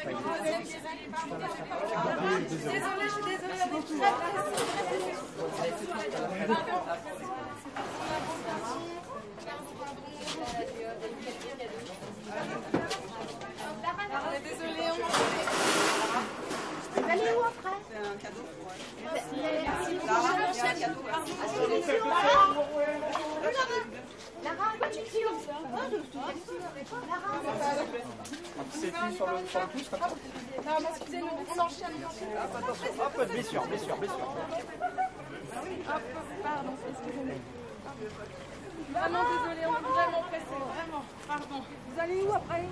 Désolée, on Vous allez où après C'est un cadeau Lara, pourquoi tu comme ça Lara, sur le, sur le pouce comme ça. Non, excusez-nous, on enchaîne. Hop, attention, hop, blessure, blessure, blessure. Hop, pardon, excusez-moi. Vraiment désolée, on est vraiment pressés, vraiment. Pardon. Vous allez où après